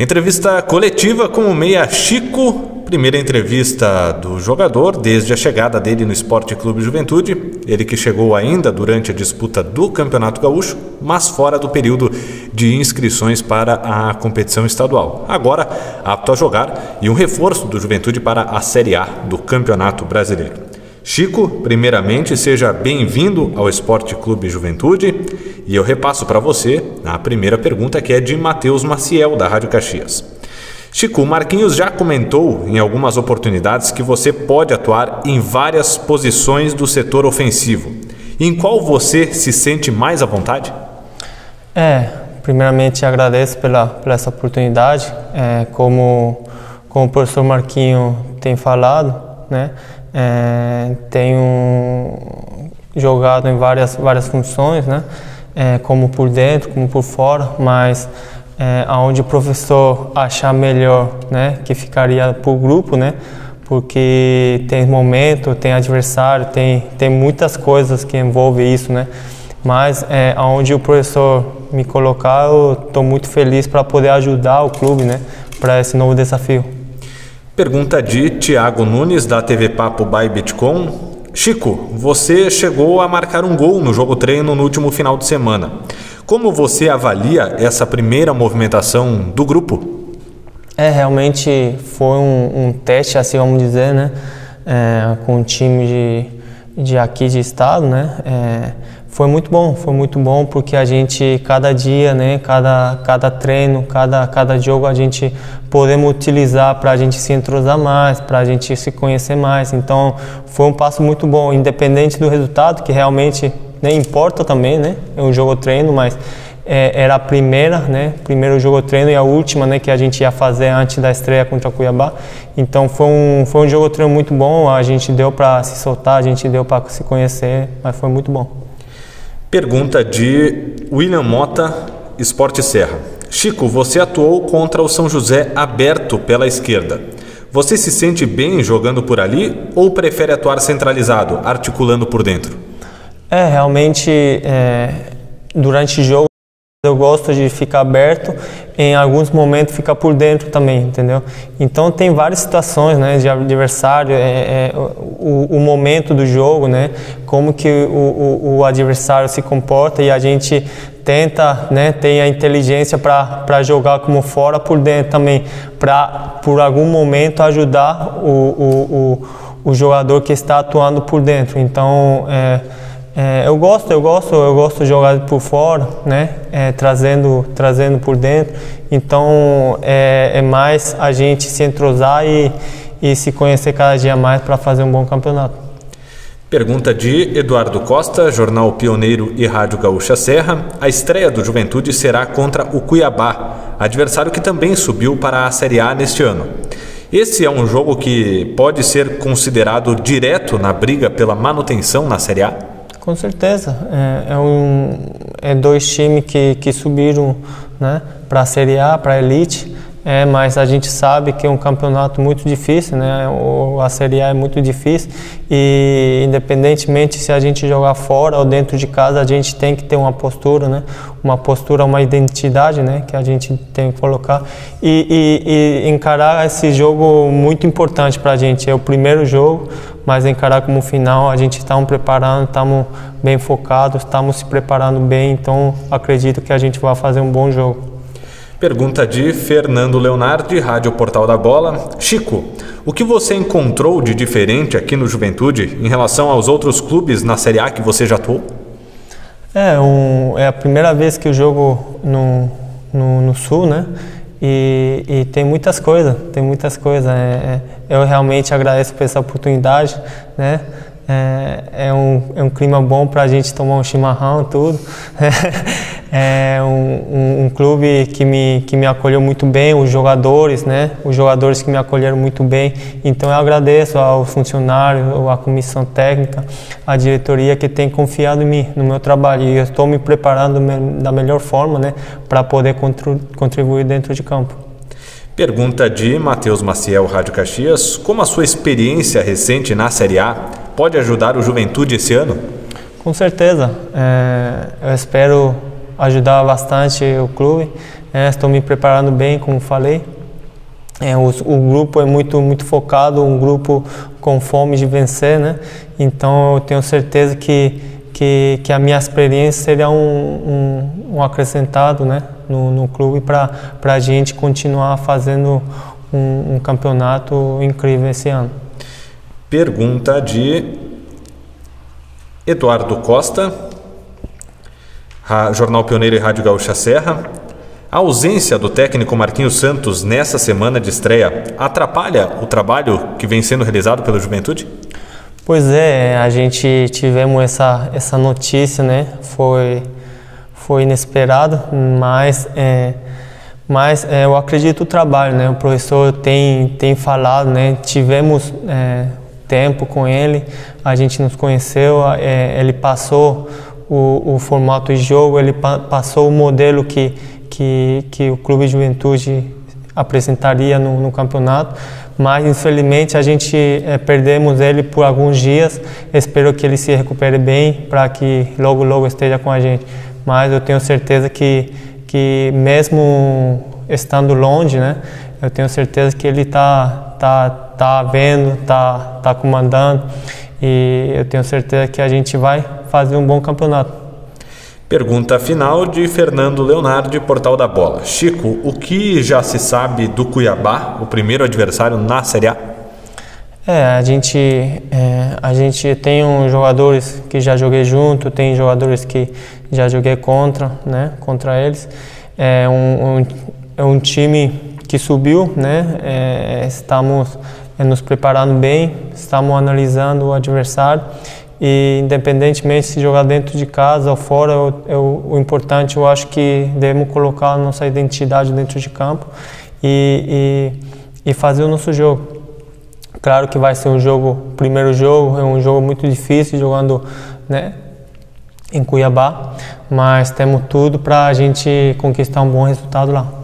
Entrevista coletiva com o meia Chico. Primeira entrevista do jogador desde a chegada dele no Esporte Clube Juventude. Ele que chegou ainda durante a disputa do Campeonato Gaúcho, mas fora do período de inscrições para a competição estadual. Agora apto a jogar e um reforço do Juventude para a Série A do Campeonato Brasileiro. Chico, primeiramente, seja bem-vindo ao Esporte Clube Juventude e eu repasso para você a primeira pergunta que é de Matheus Maciel, da Rádio Caxias. Chico, Marquinhos já comentou em algumas oportunidades que você pode atuar em várias posições do setor ofensivo. Em qual você se sente mais à vontade? É, primeiramente agradeço pela, pela essa oportunidade. É, como, como o professor Marquinho tem falado, né? É, tenho jogado em várias, várias funções, né? É, como por dentro, como por fora, mas é, aonde o professor achar melhor, né? Que ficaria por grupo, né? Porque tem momento, tem adversário, tem, tem muitas coisas que envolvem isso, né? Mas é, aonde o professor me colocar, eu estou muito feliz para poder ajudar o clube, né? Para esse novo desafio. Pergunta de Tiago Nunes, da TV Papo by Bitcoin. Chico, você chegou a marcar um gol no jogo treino no último final de semana. Como você avalia essa primeira movimentação do grupo? É, realmente foi um, um teste, assim vamos dizer, né? É, com o time de, de aqui de estado, né? É, foi muito bom, foi muito bom porque a gente cada dia, né, cada, cada treino, cada, cada jogo a gente podemos utilizar para a gente se entrosar mais, para a gente se conhecer mais. Então foi um passo muito bom, independente do resultado, que realmente né, importa também, né? É um jogo treino, mas é, era a primeira, né? Primeiro jogo treino e a última, né? Que a gente ia fazer antes da estreia contra o Cuiabá. Então foi um foi um jogo treino muito bom. A gente deu para se soltar, a gente deu para se conhecer, mas foi muito bom. Pergunta de William Mota, Esporte Serra. Chico, você atuou contra o São José aberto pela esquerda. Você se sente bem jogando por ali ou prefere atuar centralizado, articulando por dentro? É, realmente, é, durante o jogo eu gosto de ficar aberto, em alguns momentos ficar por dentro também, entendeu? Então tem várias situações, né, de adversário, é, é, o, o, momento do jogo, né, como que o, o, o, adversário se comporta e a gente tenta, né, ter a inteligência para jogar como fora por dentro também, para por algum momento ajudar o, o, o, jogador que está atuando por dentro. Então é, é, eu gosto, eu gosto, eu gosto de jogar por fora, né? É, trazendo, trazendo por dentro. Então é, é, mais a gente se entrosar e, e se conhecer cada dia mais para fazer um bom campeonato. Pergunta de Eduardo Costa, Jornal Pioneiro e Rádio Gaúcha Serra. A estreia do Juventude será contra o Cuiabá, adversário que também subiu para a Série A neste ano. Esse é um jogo que pode ser considerado direto na briga pela manutenção na Série A? Com certeza. É, é, um, é dois times que, que subiram né, para a Série A, para a Elite. É, mas a gente sabe que é um campeonato muito difícil, né? O, a Série A é muito difícil e independentemente se a gente jogar fora ou dentro de casa, a gente tem que ter uma postura, né? Uma postura, uma identidade, né? Que a gente tem que colocar e, e, e encarar esse jogo muito importante para a gente. É o primeiro jogo, mas encarar como final, a gente está preparando, estamos bem focados, estamos se preparando bem, então acredito que a gente vai fazer um bom jogo. Pergunta de Fernando Leonardi, Rádio Portal da Bola. Chico, o que você encontrou de diferente aqui no Juventude em relação aos outros clubes na Série A que você já atuou? É, um, é a primeira vez que eu jogo no, no, no Sul, né? E, e, tem muitas coisas, tem muitas coisas. É, é, eu realmente agradeço por essa oportunidade, né? É, é, um, é um clima bom para a gente tomar um chimarrão tudo. É um, um, um, clube que me, que me acolheu muito bem, os jogadores, né? Os jogadores que me acolheram muito bem. Então eu agradeço ao funcionário, à comissão técnica, à diretoria que tem confiado em mim, no meu trabalho. E eu estou me preparando da melhor forma, né? Para poder contribuir dentro de campo. Pergunta de Matheus Maciel, Rádio Caxias. Como a sua experiência recente na Série A pode ajudar o Juventude esse ano? Com certeza. É, eu espero ajudar bastante o clube, É, estou me preparando bem, como falei. É, o, o, grupo é muito muito focado, um grupo com fome de vencer, né? Então eu tenho certeza que que, que a minha experiência seria um, um, um acrescentado, né? No, no clube para para a gente continuar fazendo um, um campeonato incrível esse ano. Pergunta de Eduardo Costa, Jornal Pioneiro e Rádio Gaúcha Serra. A ausência do técnico Marquinhos Santos nessa semana de estreia atrapalha o trabalho que vem sendo realizado pela Juventude? Pois é, a gente tivemos essa, essa notícia, né? Foi, foi inesperado, mas, é, mas é, eu acredito no trabalho, né? O professor tem, tem falado, né? Tivemos é, tempo com ele, a gente nos conheceu, é, ele passou o, o, formato de jogo, ele pa, passou o modelo que, que, que o Clube de Juventude apresentaria no, no campeonato, mas infelizmente a gente é, perdemos ele por alguns dias. Espero que ele se recupere bem para que logo logo esteja com a gente. Mas eu tenho certeza que que mesmo estando longe, né, eu tenho certeza que ele está tá tá vendo, tá tá comandando e eu tenho certeza que a gente vai fazer um bom campeonato. Pergunta final de Fernando Leonardo, Portal da Bola. Chico, o que já se sabe do Cuiabá, o primeiro adversário na Série A? É, a gente, é, a gente tem um jogadores que já joguei junto, tem jogadores que já joguei contra, né, contra eles. É um, um, é um time que subiu, né, é, estamos é, nos preparando bem, estamos analisando o adversário e independentemente se jogar dentro de casa ou fora, eu, eu, o importante eu acho que devemos colocar a nossa identidade dentro de campo e, e, e fazer o nosso jogo. Claro que vai ser um jogo, primeiro jogo, é um jogo muito difícil jogando né, em Cuiabá, mas temos tudo para a gente conquistar um bom resultado lá.